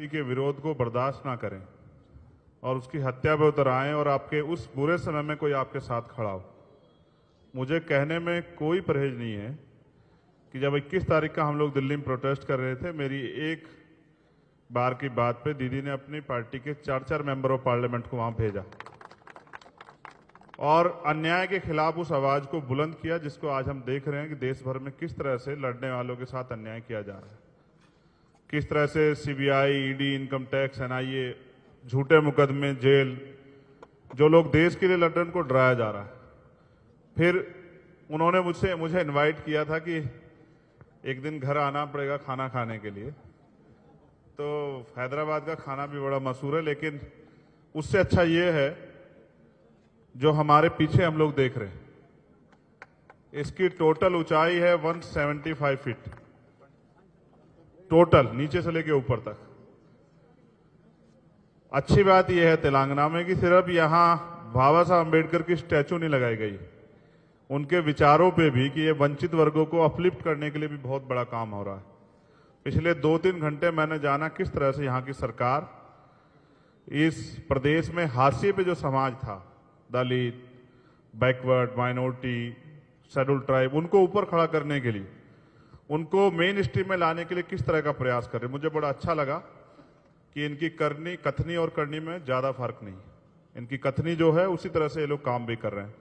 किसी के विरोध को बर्दाश्त ना करें और उसकी हत्या पे उतर आए और आपके उस बुरे समय में कोई आपके साथ खड़ा हो। मुझे कहने में कोई परहेज नहीं है कि जब 21 तारीख का हम लोग दिल्ली में प्रोटेस्ट कर रहे थे, मेरी एक बार की बात पे दीदी ने अपनी पार्टी के चार चार मेंबर ऑफ़ पार्लियामेंट को वहाँ भेजा और अन्याय के खिलाफ उस आवाज़ को बुलंद किया जिसको आज हम देख रहे हैं कि देश भर में किस तरह से लड़ने वालों के साथ अन्याय किया जा रहा है। किस तरह से CBI ED income tax NIA झूठे मुकदमे, जेल, जो लोग देश के लिए लड़ उनको डराया जा रहा है। फिर उन्होंने मुझसे, मुझे इनवाइट किया था कि एक दिन घर आना पड़ेगा खाना खाने के लिए। तो हैदराबाद का खाना भी बड़ा मशहूर है, लेकिन उससे अच्छा ये है, जो हमारे पीछे हम लोग देख रहे हैं। इसकी टोटल ऊंचाई है 175 फीट टोटल नीचे से लेके ऊपर तक। अच्छी बात यह है तेलंगाना में कि सिर्फ़ यहाँ बाबा साहब अंबेडकर की स्टैचू नहीं लगाई गई। उनके विचारों पे भी कि ये वंचित वर्गों को अपलिफ्ट करने के लिए भी बहुत बड़ा काम हो रहा है। पिछले दो तीन घंटे मैंने जाना किस तरह से यहाँ की सरकार, इस प्रदेश में हाशिए पे जो समाज था, Dalit, backward, minority schedule tribe, उनको ऊपर खड़ा करने के लिए। उनको मेन स्ट्रीम में लाने के लिए किस तरह का प्रयास कर रहे मुझे बड़ा अच्छा लगा कि इनकी करनी, कथनी और करनी में ज़्यादा फ़र्क नहीं इनकी कथनी जो है, उसी तरह से ये लोग काम भी कर रहे हैं।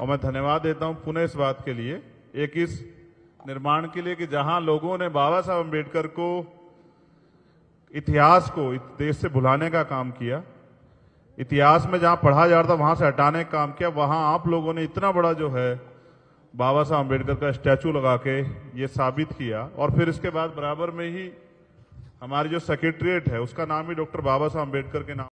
और मैं धन्यवाद देता हूँ पुनः इस बात के लिए, एक इस निर्माण के लिए कि जहाँ लोगों ने बाबा साहब अंबेडकर को इतिहास को देश से भुलाने का काम किया, इतिहास में जहाँ पढ़ा जा रहा था, वहाँ से हटाने का काम किया, वहाँ आप लोगों ने इतना बड़ा जो है बाबा साहब अंबेडकर का स्टैचू लगा के ये साबित किया और फिर इसके बाद बराबर में ही हमारी जो सेक्रेटरीट है, उसका नाम ही डॉक्टर बाबा साहब अंबेडकर के नाम